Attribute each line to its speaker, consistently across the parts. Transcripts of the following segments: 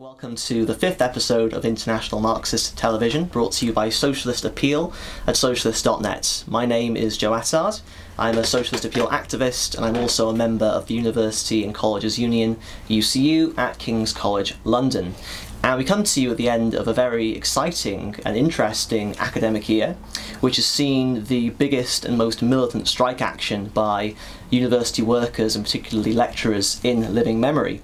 Speaker 1: Welcome to the fifth episode of International Marxist Television, brought to you by Socialist Appeal at socialist.net. My name is Joe Attard. I'm a Socialist Appeal activist, and I'm also a member of the University and Colleges Union, UCU, at King's College London. And we come to you at the end of a very exciting and interesting academic year, which has seen the biggest and most militant strike action by university workers and particularly lecturers in living memory.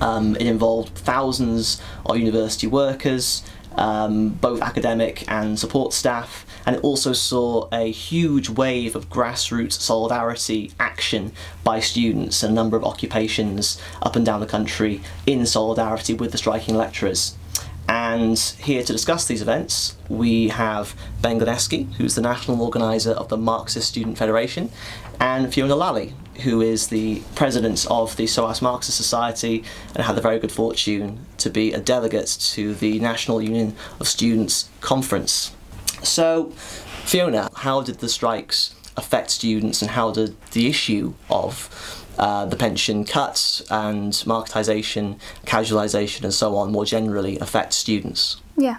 Speaker 1: Um, it involved thousands of university workers, um, both academic and support staff, and it also saw a huge wave of grassroots solidarity action by students and a number of occupations up and down the country in solidarity with the striking lecturers. And here to discuss these events, we have Ben Gliniecki, who's the national organiser of the Marxist Student Federation, and Fiona Lally, who is the president of the SOAS Marxist Society and had the very good fortune to be a delegate to the National Union of Students conference. So, Fiona, how did the strikes affect students and how did the issue of uh, the pension cuts and marketisation, casualisation, and so on more generally affect students?
Speaker 2: Yeah.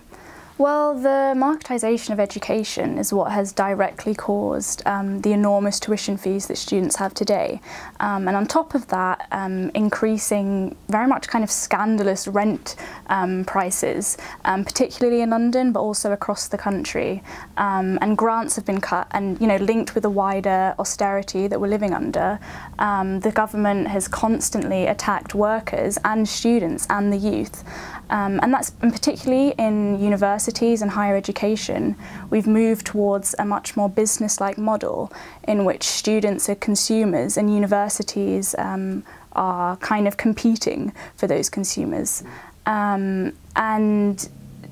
Speaker 2: Well, the marketisation of education is what has directly caused um, the enormous tuition fees that students have today. Um, and on top of that, um, increasing very much kind of scandalous rent um, prices, um, particularly in London, but also across the country. Um, and grants have been cut and, you know, linked with the wider austerity that we're living under. the government has constantly attacked workers and students and the youth. Um, and that's and particularly in universities and higher education, we've moved towards a much more business-like model in which students are consumers and universities um, are kind of competing for those consumers. Um, and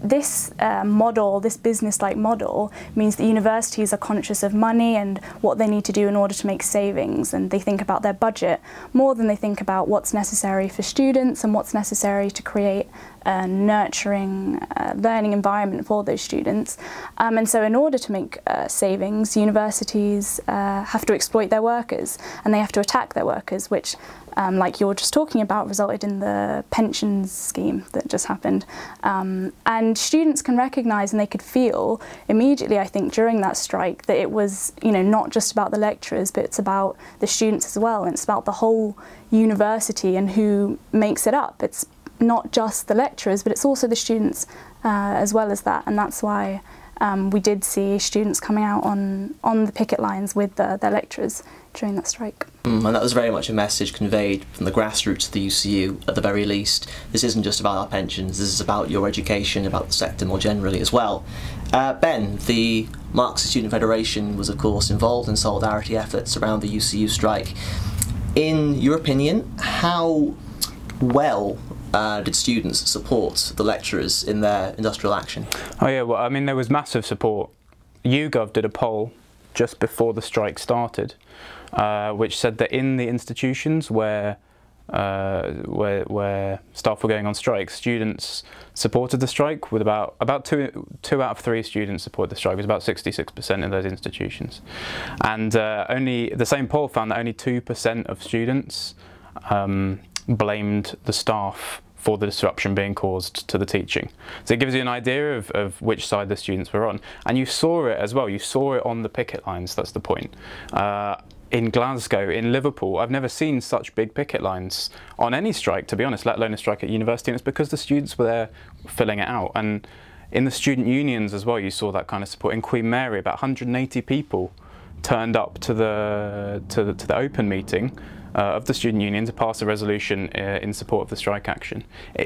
Speaker 2: this uh, model, this business-like model, means that universities are conscious of money and what they need to do in order to make savings, and they think about their budget more than they think about what's necessary for students and what's necessary to create a nurturing uh, learning environment for those students. Um, and so in order to make uh, savings, universities uh, have to exploit their workers, and they have to attack their workers, which um, like you're just talking about, resulted in the pensions scheme that just happened. Um, and students can recognise and they could feel immediately, I think, during that strike that it was, you know, not just about the lecturers, but it's about the students as well, and it's about the whole university and who makes it up. It's not just the lecturers, but it's also the students uh, as well as that, and that's why um, we did see students coming out on, on the picket lines with the, their lecturers during that strike.
Speaker 1: Mm, and that was very much a message conveyed from the grassroots of the UCU at the very least. This isn't just about our pensions, this is about your education, about the sector more generally as well. Uh, ben, the Marxist Student Federation was of course involved in solidarity efforts around the UCU strike. In your opinion, how well uh, did students support the lecturers in their industrial action?
Speaker 3: Oh yeah, well I mean there was massive support. YouGov did a poll just before the strike started, uh, which said that in the institutions where uh, where, where staff were going on strike, students supported the strike with about about two two out of three students supported the strike. It was about 66% in those institutions, and uh, only the same poll found that only two percent of students um, blamed the staff for the disruption being caused to the teaching. So it gives you an idea of, of which side the students were on. And you saw it as well, you saw it on the picket lines, that's the point. Uh, in Glasgow, in Liverpool, I've never seen such big picket lines on any strike, to be honest, let alone a strike at university. And it's because the students were there filling it out. And in the student unions as well, you saw that kind of support. In Queen Mary, about 180 people turned up to the, to the, to the open meeting uh, of the student union to pass a resolution uh, in support of the strike action.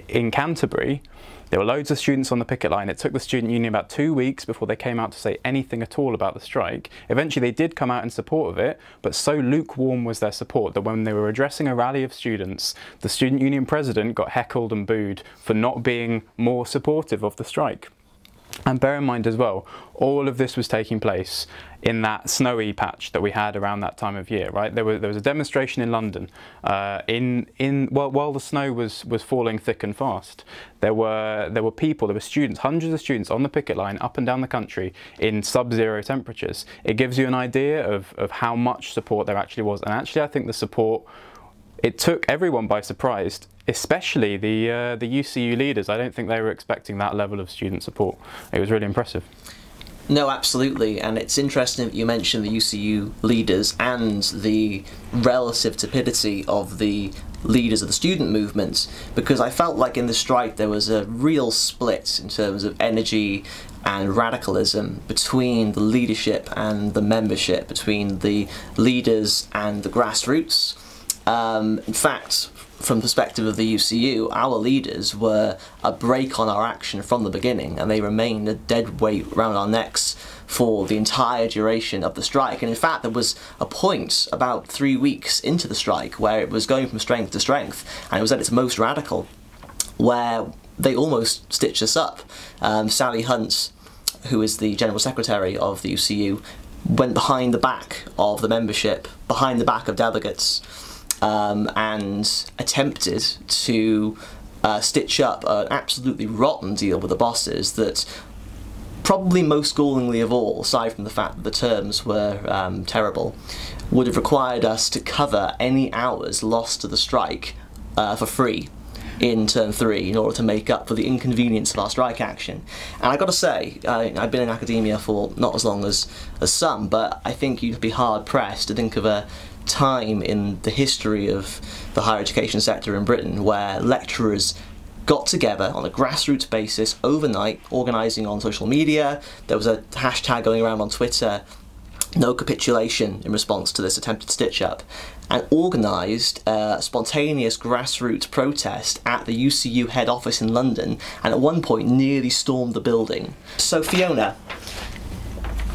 Speaker 3: In Canterbury, there were loads of students on the picket line. It took the student union about two weeks before they came out to say anything at all about the strike. Eventually they did come out in support of it, but so lukewarm was their support that when they were addressing a rally of students, the student union president got heckled and booed for not being more supportive of the strike. And bear in mind as well, all of this was taking place in that snowy patch that we had around that time of year, right? There, were, there was a demonstration in London uh, in, in, well, while the snow was, was falling thick and fast. There were, there were people, there were students, hundreds of students on the picket line up and down the country in sub-zero temperatures. It gives you an idea of, of how much support there actually was. And actually I think the support it took everyone by surprise, especially the uh, the UCU leaders. I don't think they were expecting that level of student support. It was really impressive.
Speaker 1: No, absolutely, and it's interesting that you mentioned the UCU leaders and the relative tepidity of the leaders of the student movements because I felt like in the strike there was a real split in terms of energy and radicalism between the leadership and the membership, between the leaders and the grassroots. Um, in fact, from the perspective of the UCU, our leaders were a brake on our action from the beginning, and they remained a dead weight around our necks for the entire duration of the strike. And in fact, there was a point about three weeks into the strike where it was going from strength to strength, and it was at its most radical, where they almost stitched us up. Um, Sally Hunt, who is the General Secretary of the UCU, went behind the back of the membership, behind the back of delegates um, and attempted to uh, stitch up an absolutely rotten deal with the bosses that probably most gallingly of all, aside from the fact that the terms were um, terrible, would have required us to cover any hours lost to the strike uh, for free in turn three in order to make up for the inconvenience of our strike action. And I got to say, I, have been in academia for not as long as, as some, but I think you'd be hard pressed to think of a time in the history of the higher education sector in Britain where lecturers got together on a grassroots basis overnight, organising on social media. There was a hashtag going around on Twitter, no capitulation, in response to this attempted stitch up, and organised a spontaneous grassroots protest at the UCU head office in London, and at one point nearly stormed the building. So, Fiona,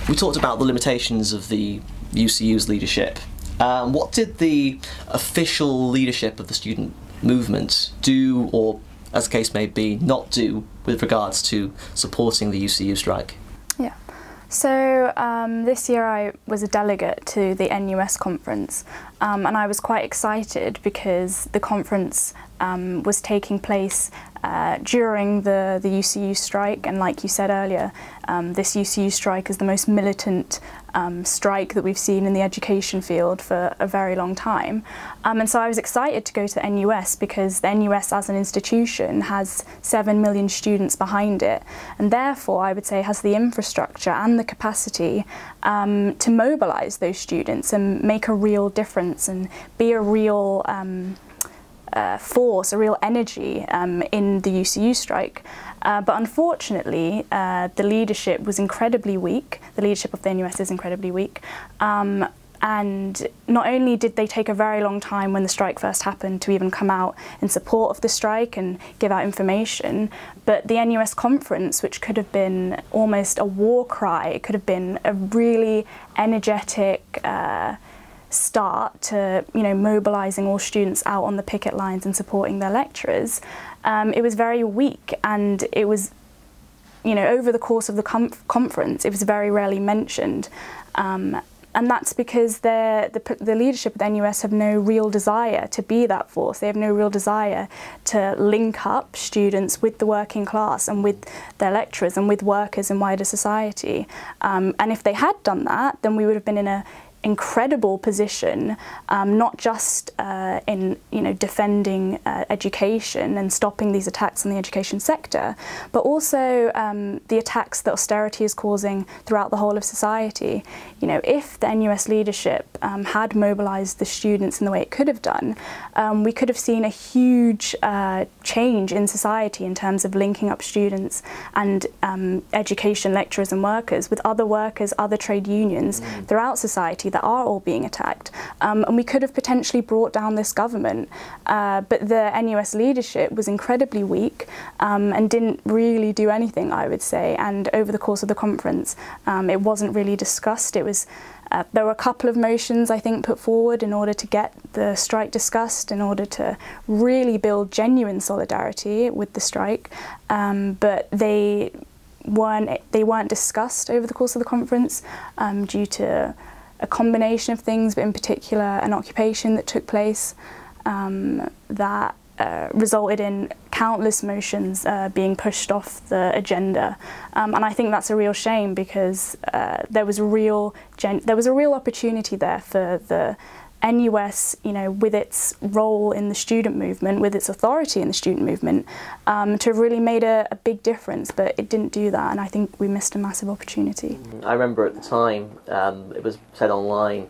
Speaker 1: we talked about the limitations of the UCU's leadership um, what did the official leadership of the student movement do, or as the case may be, not do with regards to supporting the UCU strike?
Speaker 2: Yeah. So um, this year I was a delegate to the NUS conference um, and I was quite excited because the conference um, was taking place uh, during the, the UCU strike and like you said earlier, um, this UCU strike is the most militant um, strike that we've seen in the education field for a very long time. Um, and so I was excited to go to the NUS because the NUS as an institution has 7 million students behind it and therefore I would say has the infrastructure and the capacity um, to mobilise those students and make a real difference and be a real um, uh, force, a real energy um, in the UCU strike. Uh, but unfortunately, uh, the leadership was incredibly weak. The leadership of the NUS is incredibly weak. Um, and not only did they take a very long time when the strike first happened to even come out in support of the strike and give out information, but the NUS conference, which could have been almost a war cry, it could have been a really energetic, uh, start to you know mobilizing all students out on the picket lines and supporting their lecturers um, it was very weak and it was you know over the course of the conference it was very rarely mentioned um, and that's because the, the leadership of the NUS have no real desire to be that force. They have no real desire to link up students with the working class and with their lecturers and with workers in wider society. Um, and if they had done that, then we would have been in a incredible position, um, not just uh, in you know defending uh, education and stopping these attacks on the education sector, but also um, the attacks that austerity is causing throughout the whole of society. You know, if the NUS leadership um, had mobilised the students in the way it could have done, um, we could have seen a huge uh, change in society in terms of linking up students and um, education lecturers and workers with other workers, other trade unions mm. throughout society that are all being attacked. Um, and we could have potentially brought down this government. Uh, but the NUS leadership was incredibly weak um, and didn't really do anything, I would say. And over the course of the conference, um, it wasn't really discussed. It was uh, there were a couple of motions, I think, put forward in order to get the strike discussed, in order to really build genuine solidarity with the strike. Um, but they weren't they weren't discussed over the course of the conference um, due to a combination of things, but in particular an occupation that took place um, that uh, resulted in countless motions uh, being pushed off the agenda, um, and I think that's a real shame because uh, there was real there was a real opportunity there for the NUS, you know, with its role in the student movement, with its authority in the student movement, um, to have really made a, a, big difference. But it didn't do that, and I think we missed a massive opportunity.
Speaker 1: I remember at the time um, it was said online,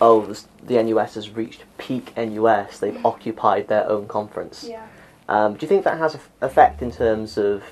Speaker 1: "Oh, the, the, NUS has reached peak NUS. They've occupied their own conference."
Speaker 2: Yeah.
Speaker 1: Um, do you think that has an effect in terms of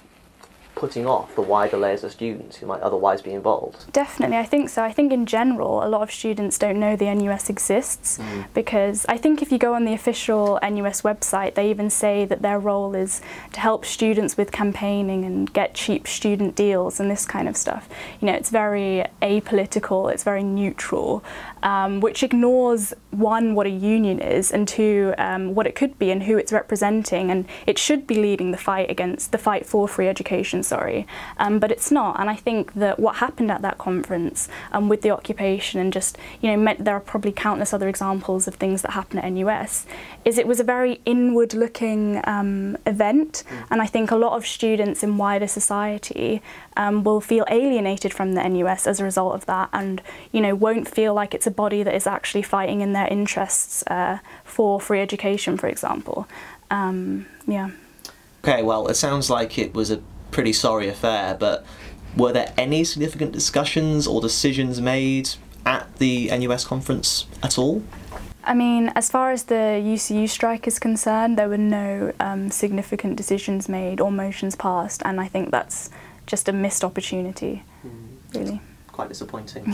Speaker 1: putting off the wider layers of students who might otherwise be involved?
Speaker 2: Definitely, I think so. I think in general, a lot of students don't know the NUS exists mm. because I think if you go on the official NUS website, they even say that their role is to help students with campaigning and get cheap student deals and this kind of stuff. You know, it's very apolitical, it's very neutral, um, which ignores one, what a union is, and two, um, what it could be and who it's representing. And it should be leading the fight against the fight for free education sorry, um, but it's not. And I think that what happened at that conference um, with the occupation and just, you know, there are probably countless other examples of things that happen at NUS, is it was a very inward looking um, event. Mm. And I think a lot of students in wider society um, will feel alienated from the NUS as a result of that and, you know, won't feel like it's a body that is actually fighting in their interests uh, for free education, for example. Um, yeah.
Speaker 1: Okay, well, it sounds like it was a pretty sorry affair, but were there any significant discussions or decisions made at the NUS conference at all?
Speaker 2: I mean, as far as the UCU strike is concerned, there were no um, significant decisions made or motions passed, and I think that's just a missed opportunity, mm. really.
Speaker 1: Quite disappointing.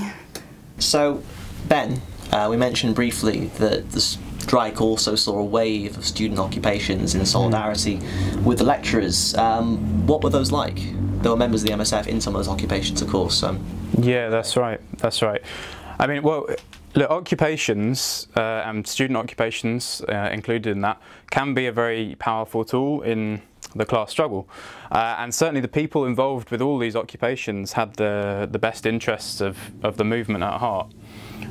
Speaker 1: So, Ben, uh, we mentioned briefly that the strike also saw a wave of student occupations in solidarity with the lecturers. Um, what were those like? There were members of the MSF in some of those occupations, of course. Um.
Speaker 3: Yeah, that's right. That's right. I mean, well, look, occupations uh, and student occupations uh, included in that can be a very powerful tool in the class struggle. Uh, and certainly the people involved with all these occupations had the, the best interests of, of the movement at heart.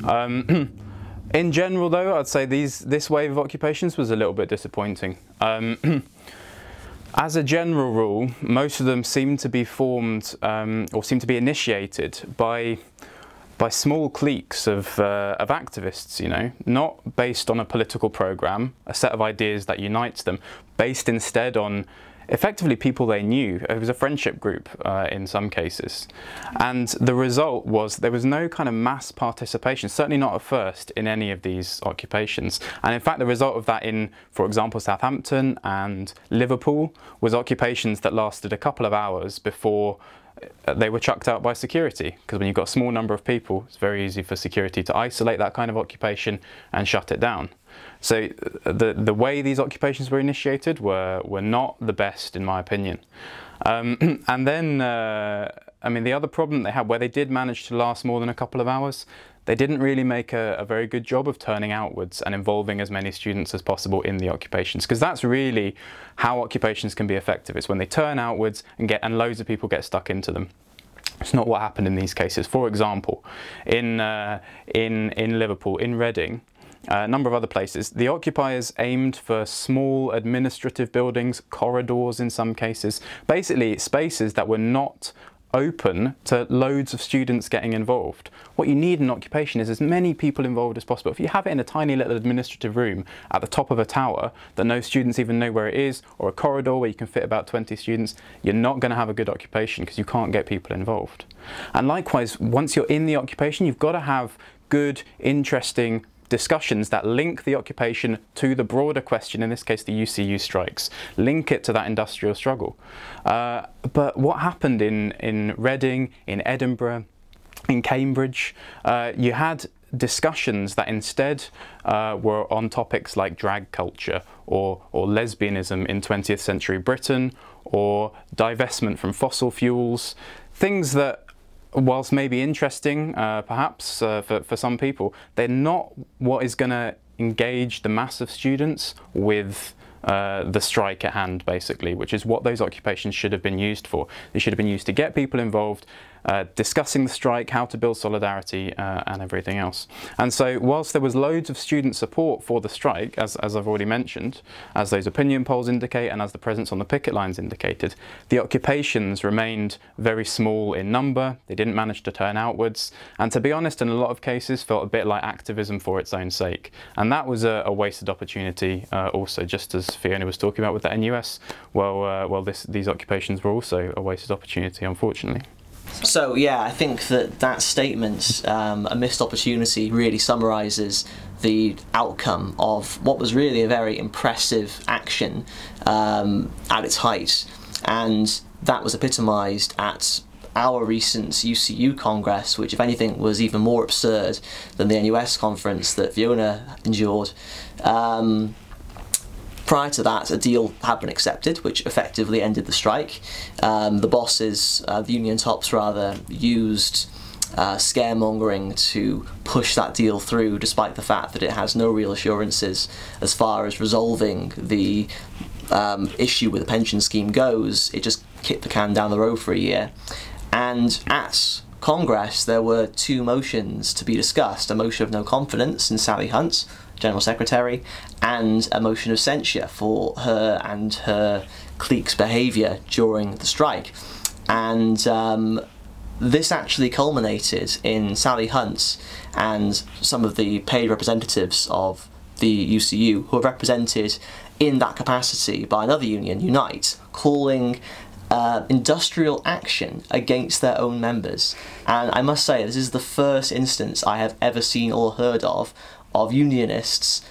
Speaker 3: Um, in general, though, I'd say these this wave of occupations was a little bit disappointing. Um, as a general rule, most of them seem to be formed um, or seem to be initiated by by small cliques of, uh, of activists, you know, not based on a political program, a set of ideas that unites them, based instead on effectively people they knew. It was a friendship group uh, in some cases. And the result was there was no kind of mass participation, certainly not at first, in any of these occupations. And in fact, the result of that in, for example, Southampton and Liverpool was occupations that lasted a couple of hours before uh, they were chucked out by security because when you've got a small number of people it's very easy for security to isolate that kind of occupation and shut it down. So the, the way these occupations were initiated were, were not the best in my opinion. Um, and then, uh, I mean, the other problem they had where they did manage to last more than a couple of hours, they didn't really make a, a very good job of turning outwards and involving as many students as possible in the occupations because that's really how occupations can be effective. It's when they turn outwards and get and loads of people get stuck into them. It's not what happened in these cases. For example, in, uh, in, in Liverpool, in Reading, a number of other places. The occupiers aimed for small administrative buildings, corridors in some cases, basically spaces that were not open to loads of students getting involved. What you need in occupation is as many people involved as possible. If you have it in a tiny little administrative room at the top of a tower that no students even know where it is, or a corridor where you can fit about 20 students, you're not going to have a good occupation because you can't get people involved. And likewise, once you're in the occupation, you've got to have good, interesting, discussions that link the occupation to the broader question, in this case the UCU strikes, link it to that industrial struggle. Uh, but what happened in, in Reading, in Edinburgh, in Cambridge, uh, you had discussions that instead uh, were on topics like drag culture or, or lesbianism in 20th century Britain or divestment from fossil fuels, things that whilst maybe interesting, uh, perhaps uh, for, for some people, they're not what is going to engage the mass of students with uh, the strike at hand, basically, which is what those occupations should have been used for. They should have been used to get people involved, uh, discussing the strike, how to build solidarity, uh, and everything else. And so, whilst there was loads of student support for the strike, as, as I've already mentioned, as those opinion polls indicate, and as the presence on the picket lines indicated, the occupations remained very small in number. They didn't manage to turn outwards, and to be honest, in a lot of cases, felt a bit like activism for its own sake. And that was a, a wasted opportunity, uh, also, just as Fiona was talking about with the NUS. Well, uh, well, this, these occupations were also a wasted opportunity, unfortunately.
Speaker 1: So yeah, I think that that statement, um, a missed opportunity, really summarises the outcome of what was really a very impressive action um, at its height, and that was epitomised at our recent UCU Congress, which, if anything, was even more absurd than the NUS conference that Fiona endured. Um, prior to that, a deal had been accepted, which effectively ended the strike. Um, the bosses, uh, the union tops rather, used uh, scaremongering to push that deal through, despite the fact that it has no real assurances as far as resolving the um, issue with the pension scheme goes. It just kicked the can down the road for a year. And at Congress, there were two motions to be discussed a motion of no confidence in Sally Hunt, General Secretary, and a motion of censure for her and her clique's behaviour during the strike. And um, this actually culminated in Sally Hunt and some of the paid representatives of the UCU who are represented in that capacity by another union, Unite, calling uh, industrial action against their own members. And I must say, this is the first instance I have ever seen or heard of of unionists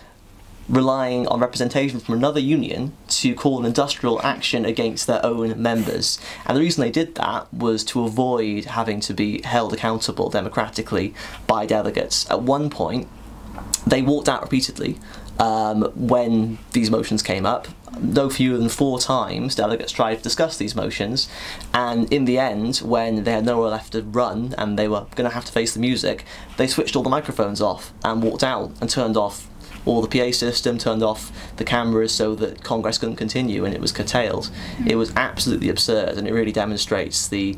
Speaker 1: relying on representation from another union to call an industrial action against their own members. And the reason they did that was to avoid having to be held accountable democratically by delegates. At one point, they walked out repeatedly um, when these motions came up. No fewer than four times delegates tried to discuss these motions, and in the end, when they had nowhere left to run and they were going to have to face the music, they switched all the microphones off and walked out and turned off all the PA system, turned off the cameras so that Congress couldn't continue and it was curtailed. Mm. It was absolutely absurd and it really demonstrates the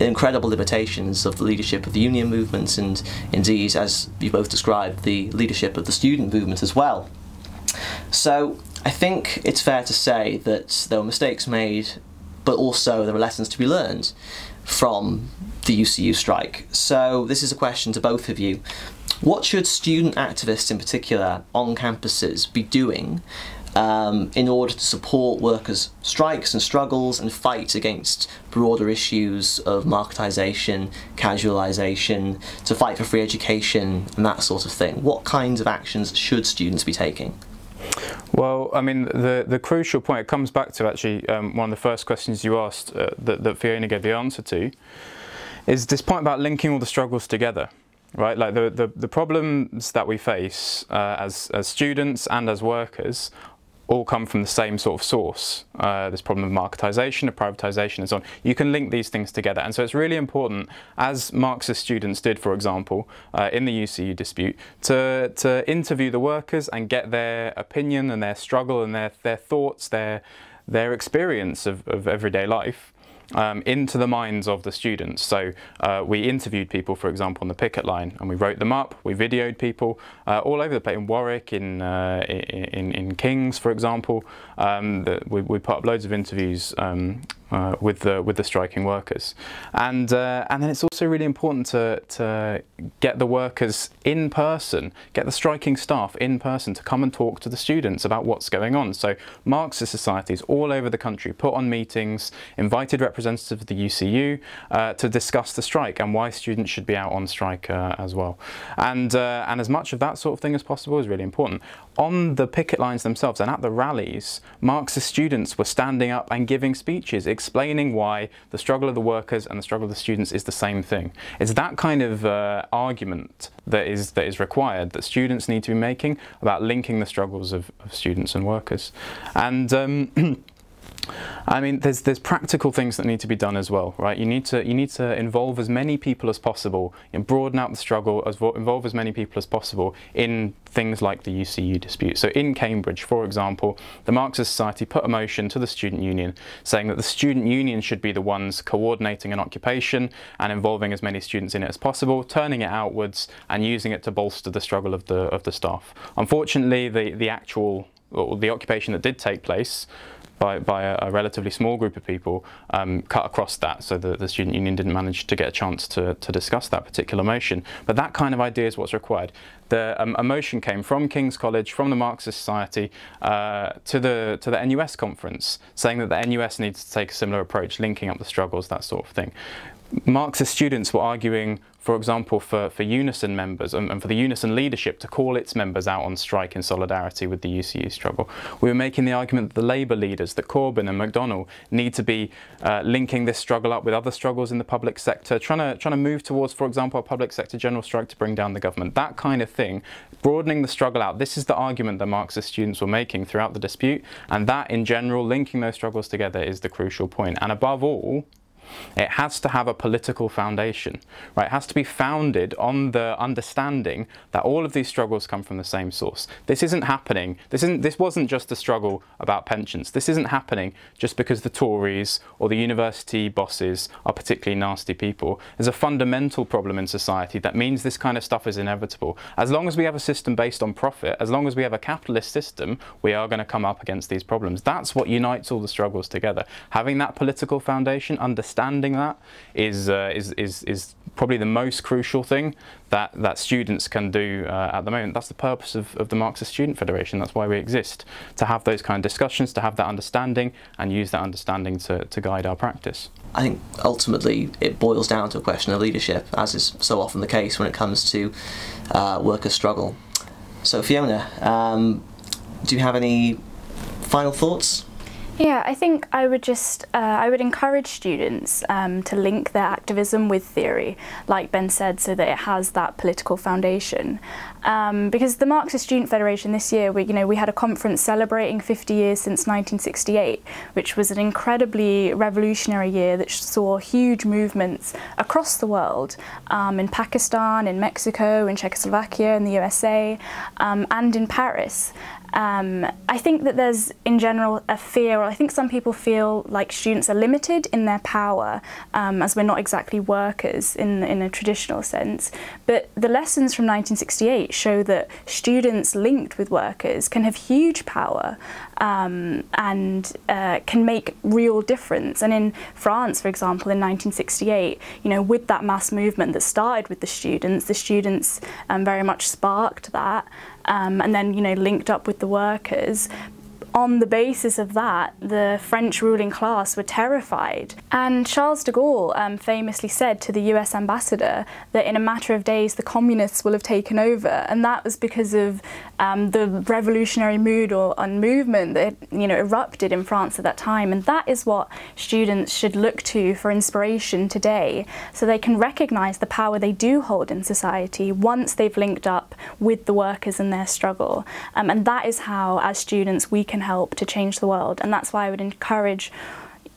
Speaker 1: incredible limitations of the leadership of the union movement and indeed, as you both described, the leadership of the student movement as well. So I think it's fair to say that there were mistakes made, but also there were lessons to be learned from the UCU strike. So this is a question to both of you. What should student activists in particular on campuses be doing um, in order to support workers' strikes and struggles and fight against broader issues of marketisation, casualisation, to fight for free education and that sort of thing? What kinds of actions should students be taking?
Speaker 3: Well, I mean, the, the crucial point, it comes back to actually um, one of the first questions you asked uh, that, that Fiona gave the answer to, is this point about linking all the struggles together right? Like the, the, the, problems that we face uh, as, as students and as workers all come from the same sort of source. Uh, this problem of marketisation, of privatisation and so on. You can link these things together. And so it's really important, as Marxist students did, for example, uh, in the UCU dispute, to, to interview the workers and get their opinion and their struggle and their, their thoughts, their, their experience of, of everyday life um, into the minds of the students. So uh, we interviewed people, for example, on the picket line, and we wrote them up. We videoed people uh, all over the place in Warwick, in uh, in, in, Kings, for example. Um, the, we, we, put up loads of interviews um, uh, with the with the striking workers, and uh, and then it's also really important to to get the workers in person, get the striking staff in person to come and talk to the students about what's going on. So Marxist societies all over the country put on meetings, invited representatives of the UCU uh, to discuss the strike and why students should be out on strike uh, as well, and uh, and as much of that sort of thing as possible is really important. On the picket lines themselves and at the rallies, Marxist students were standing up and giving speeches explaining why the struggle of the workers and the struggle of the students is the same thing. It's that kind of uh, argument that is, that is required that students need to be making about linking the struggles of, of students and workers. And um, I mean, there's there's practical things that need to be done as well, right? You need to you need to involve as many people as possible, and broaden out the struggle, as involve as many people as possible in things like the UCU dispute. So in Cambridge, for example, the Marxist Society put a motion to the student union saying that the student union should be the ones coordinating an occupation and involving as many students in it as possible, turning it outwards and using it to bolster the struggle of the of the staff. Unfortunately, the the actual the occupation that did take place by, by a, a, relatively small group of people um, cut across that so that the student union didn't manage to get a chance to, to discuss that particular motion. But that kind of idea is what's required. The, um, a motion came from King's College, from the Marxist Society uh, to, the, to the NUS conference saying that the NUS needs to take a similar approach, linking up the struggles, that sort of thing. Marxist students were arguing for example, for, for Unison members and, and, for the Unison leadership to call its members out on strike in solidarity with the UCU struggle. We were making the argument that the Labour leaders, that Corbyn and McDonnell, need to be uh, linking this struggle up with other struggles in the public sector, trying to, trying to move towards, for example, a public sector general strike to bring down the government. That kind of thing, broadening the struggle out. This is the argument that Marxist students were making throughout the dispute, and that in general, linking those struggles together is the crucial point. And above all, it has to have a political foundation, right? It has to be founded on the understanding that all of these struggles come from the same source. This isn't happening. This isn't. This wasn't just a struggle about pensions. This isn't happening just because the Tories or the university bosses are particularly nasty people. There's a fundamental problem in society that means this kind of stuff is inevitable. As long as we have a system based on profit, as long as we have a capitalist system, we are going to come up against these problems. That's what unites all the struggles together. Having that political foundation, understanding understanding that is, uh, is, is, is probably the most crucial thing that, that students can do uh, at the moment. That's the purpose of, of the Marxist Student Federation. That's why we exist, to have those kind of discussions, to have that understanding and use that understanding to, to guide our practice.
Speaker 1: I think ultimately it boils down to a question of leadership, as is so often the case when it comes to uh, struggle. So Fiona, um, do you have any final thoughts?
Speaker 2: Yeah, I think I would just uh, I would encourage students um, to link their activism with theory, like Ben said, so that it has that political foundation. Um, because the Marxist Student Federation this year, we you know we had a conference celebrating 50 years since 1968, which was an incredibly revolutionary year that saw huge movements across the world, um, in Pakistan, in Mexico, in Czechoslovakia, in the USA, um, and in Paris. Um, I think that there's, in general, a fear, or I think some people feel like students are limited in their power, um, as we're not exactly workers in, in a traditional sense. But the lessons from 1968 show that students linked with workers can have huge power um, and uh, can make real difference. And in France, for example, in 1968, you know, with that mass movement that started with the students, the students um, very much sparked that um, and then you know linked up with the workers on the basis of that, the French ruling class were terrified. And Charles de Gaulle um, famously said to the US ambassador that in a matter of days the communists will have taken over. And that was because of um, the revolutionary mood or and movement that you know erupted in France at that time. And that is what students should look to for inspiration today, so they can recognise the power they do hold in society once they've linked up with the workers in their struggle. Um, and that is how, as students, we can help to change the world. And that's why I would encourage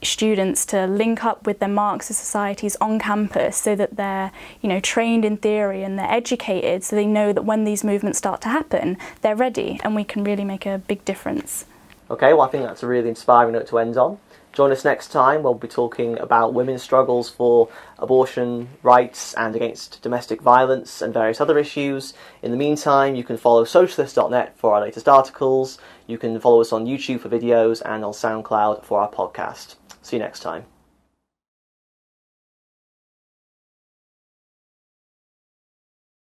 Speaker 2: students to link up with their Marxist societies on campus so that they're you know trained in theory and they're educated so they know that when these movements start to happen they're ready and we can really make a big difference.
Speaker 1: Okay, well I think that's a really inspiring note to end on. Join us next time. We'll be talking about women's struggles for abortion rights and against domestic violence and various other issues. In the meantime, you can follow socialist.net for our latest articles. You can follow us on YouTube for videos and on SoundCloud for our podcast. See you next time.